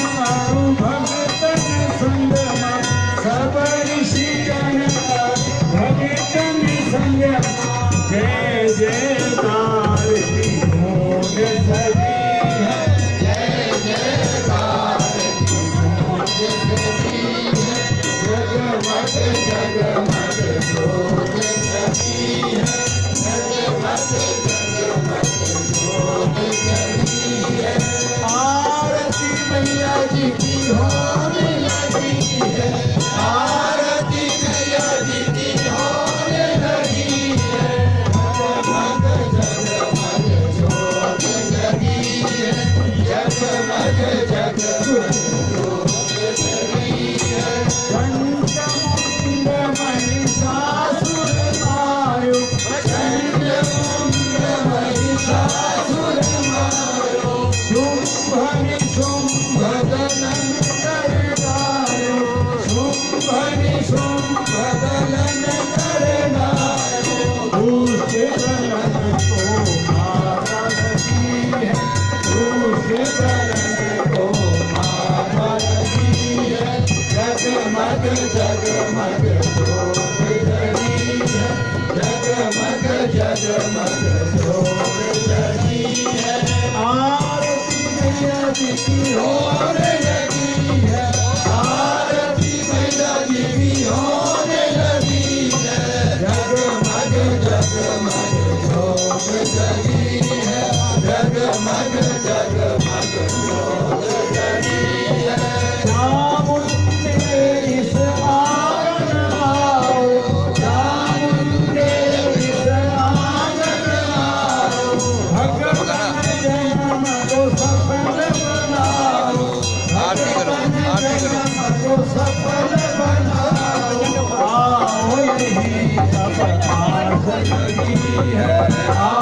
भगवान है।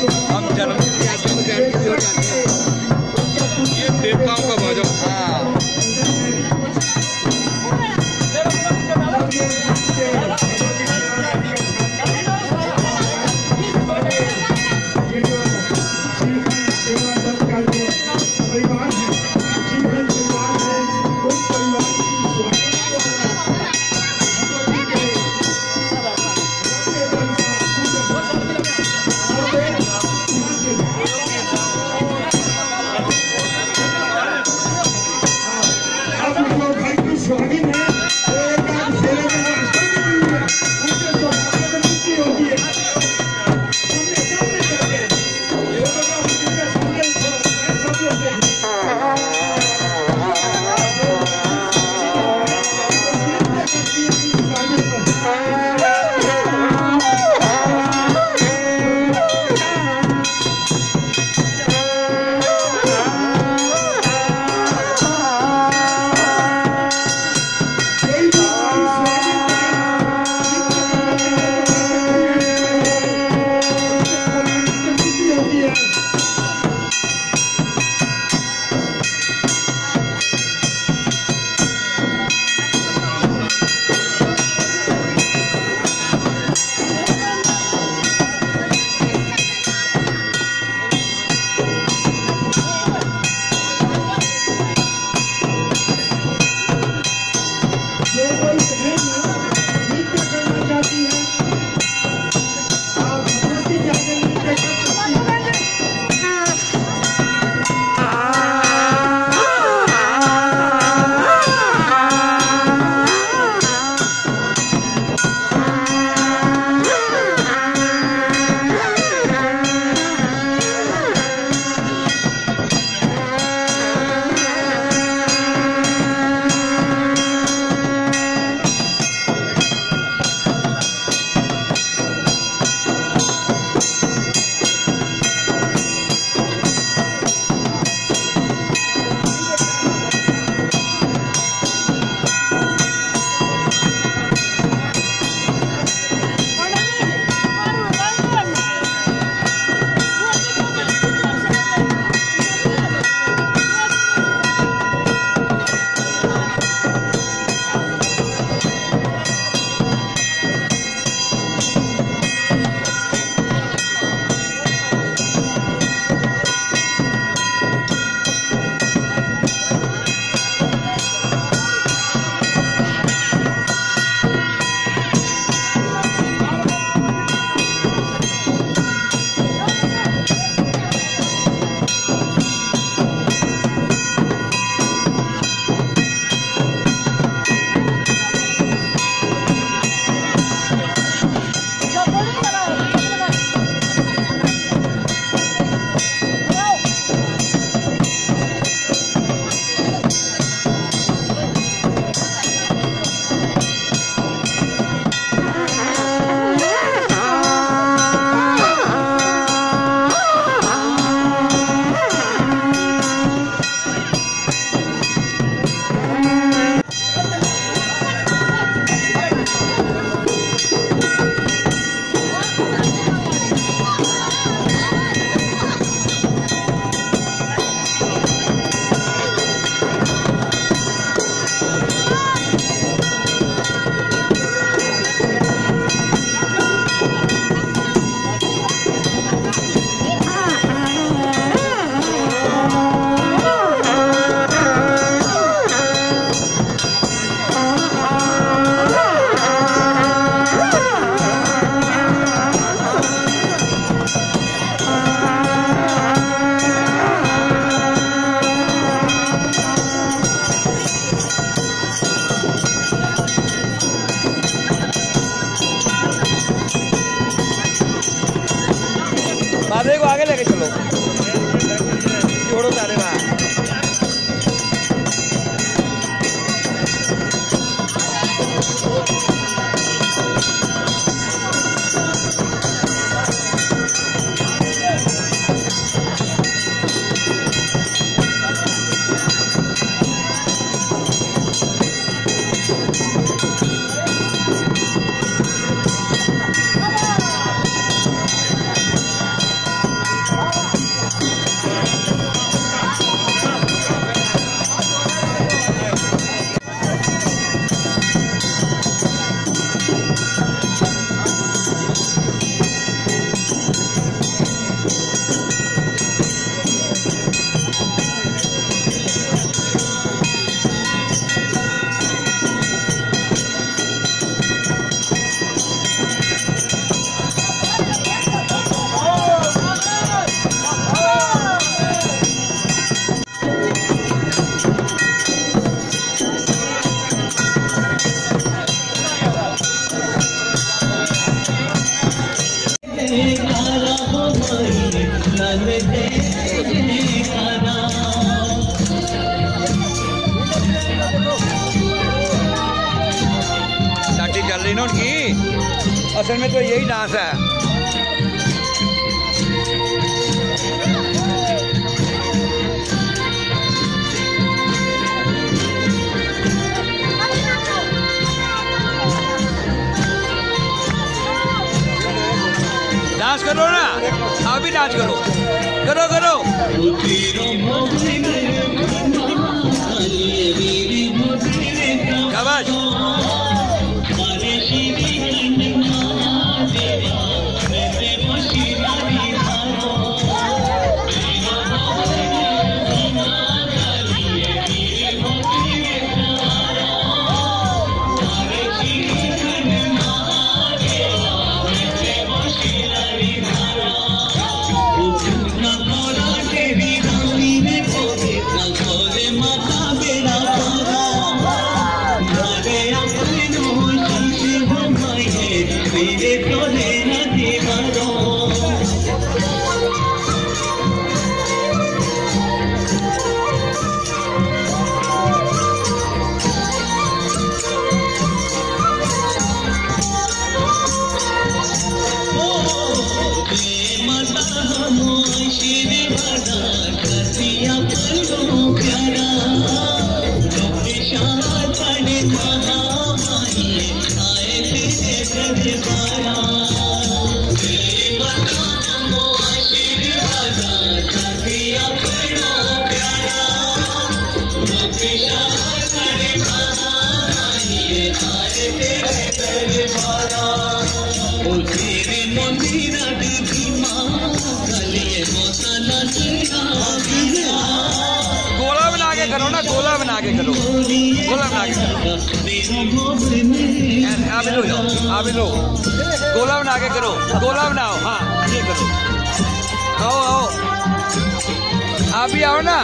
I'm telling you. को आगे लेके चलो। छोड़ो सारे वहाँ शाबाश गोला बना के करो ना गोला बना के करो। लो गोला बना के करो गोला बनाओ हाँ ये करो आओ आओ आप भी आओ ना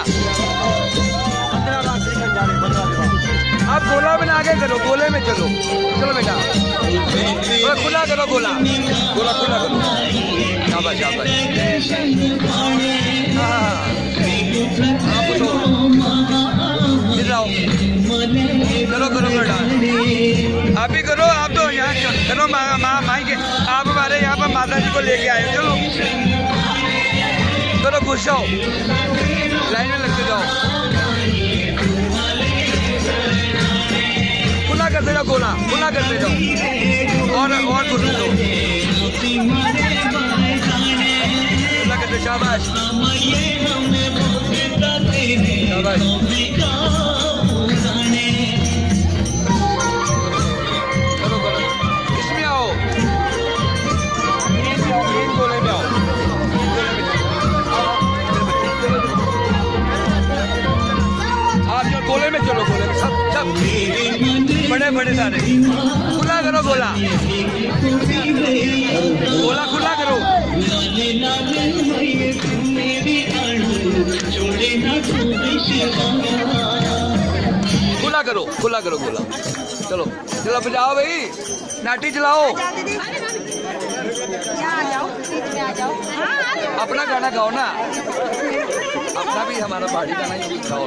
आप गोला बना के करो गोले में चलो चलो बेटा खुला करो गोला गोला खुला करो शाबाश शाबाश हाँ आप इधर करो करो करो लेके आए चलो चलो घुस जाओ। लाइन में लगते जाओ। खुला करते जाओ, गोला। खुला करते जाओ। और और घुस दो खुला करते शाबाश। शाबाश। बड़े बड़े सारे। खुला करो गोला। बोला खुला करो। खुला करो खुला करो गोला। चलो चलो, बजाओ भाई। नाटी चलाओ। अपना गाना गाओ ना। अपना भी हमारा पार्टी गाना ही गाओ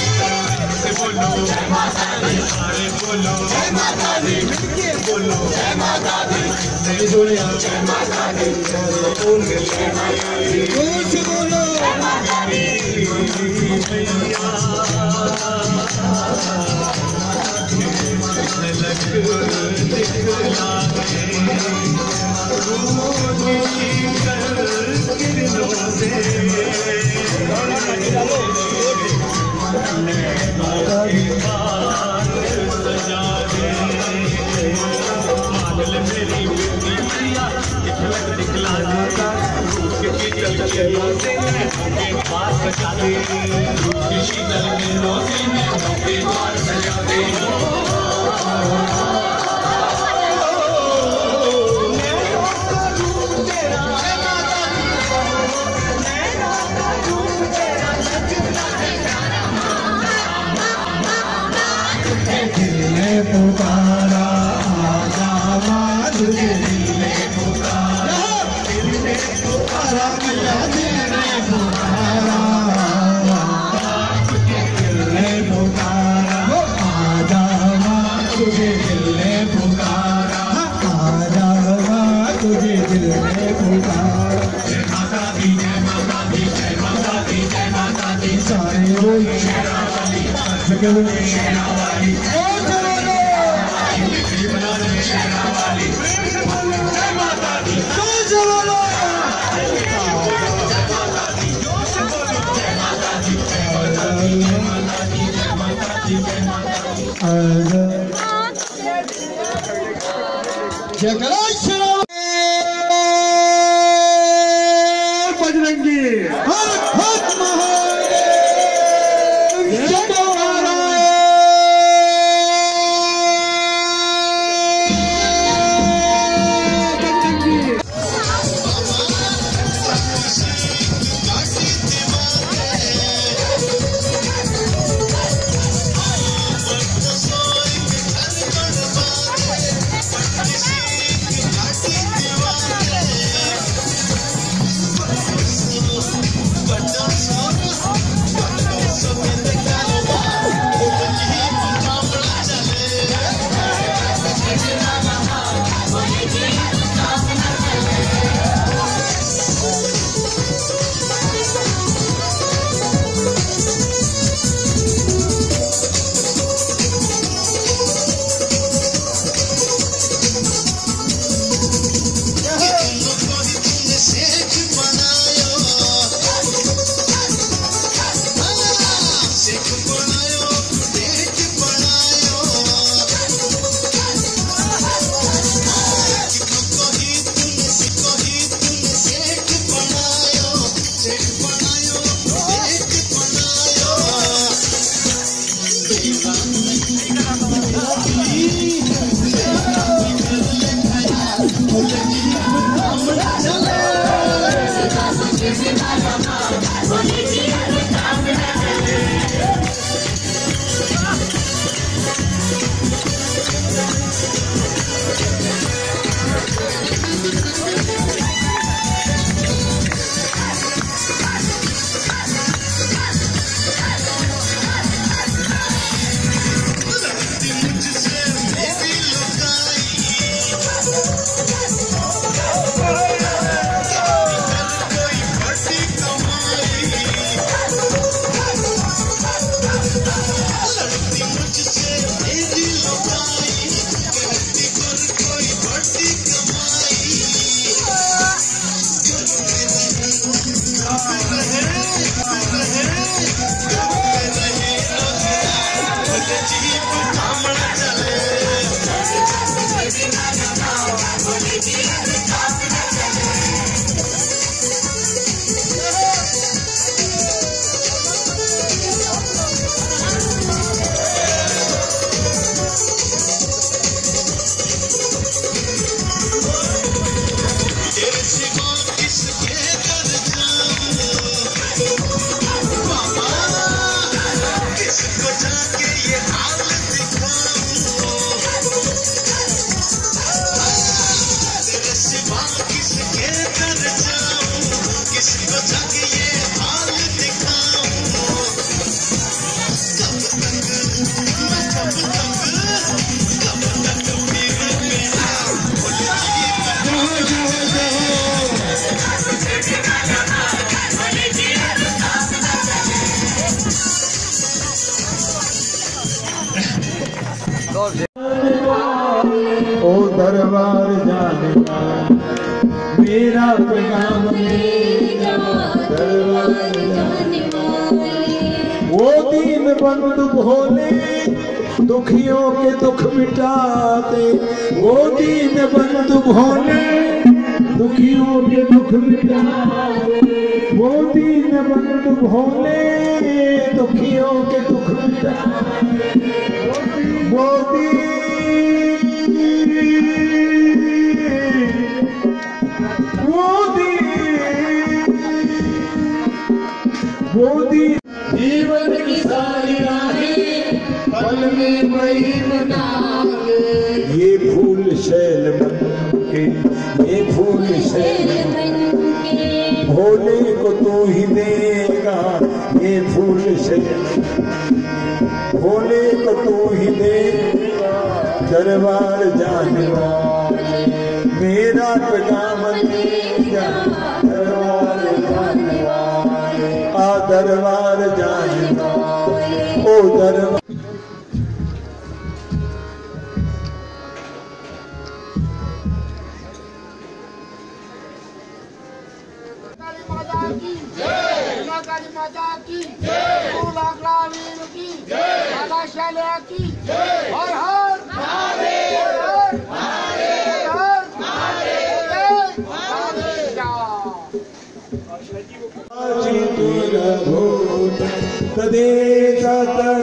बोलो जय माता दी हरे बोलो जय माता दी बोलो जय माता दी नई दुनिया जय माता दी बोल जय माता दी बोल से बोलो जय माता दी मैया झलक दिखलाए रोगी कर किरणों से सजा दे पागल मेरी बिजली मैया झलक दिखला देता शीतल किरणों से मैं अपने द्वार सजा दे शीतल किरणों से मैं अपने द्वार सजा दे Obrigado. original. दीन होने, दुखियों के दुख मिटाते। वो दीन बंधु भोले दुखियों के दुख मिटाते। वो दीन बंधु भोले दुखियों के दुख मिटाते। ये फूल शैल बन के, ये फूल शैल भोले को तू ही देगा, ये फूल शैल भोले को तू ही देगा, दरबार जाने वाले। मेरा पैगाम दरबार जाने आ, दरबार जाने ओ, दरबार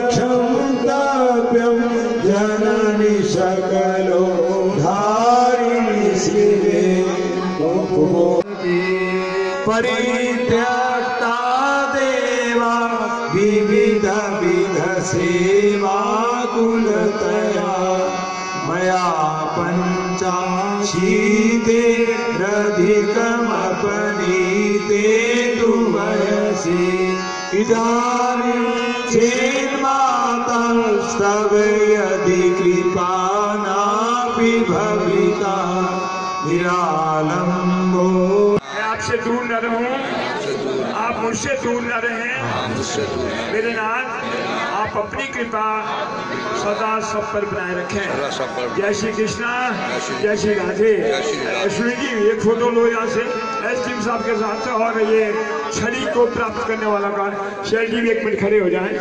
क्षं ताव्यं जननि सकलो धारिणि शिवे। परित्यक्ता देवा विविधविधसेवा कुलतया मया पञ्चाशीते रधिकमपनीते इदानीं चेन्मातस्तव यदि आपसे दूर न रहूँ। आप मुझसे दूर न रहें। मेरे नाथ आप अपनी कृपा सदा सब पर बनाए रखें। जय श्री कृष्णा जय श्री राधे। अश्विनी जी एक फ़ोटो लो यहाँ से। एस टीम साहब के साथ और ये छड़ी को प्राप्त करने वाला कार शैल जी भी एक मिनट खड़े हो जाए।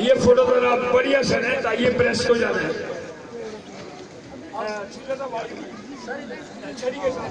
ये फ़ोटो तो बढ़िया सन है ताकि प्रेस हो जाना है अ, छड़ी के साथ।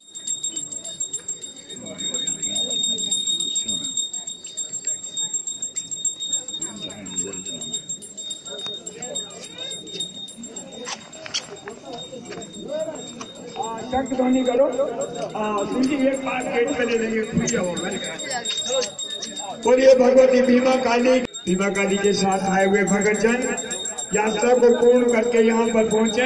ध्वनि करो। सुनिए एक बात गेट पे ले लेंगे बोलिए, भगवती भीमा काली। भीमा काली के साथ आए हुए भगत जन, यात्रा को पूर्ण करके यहाँ पर पहुँचे।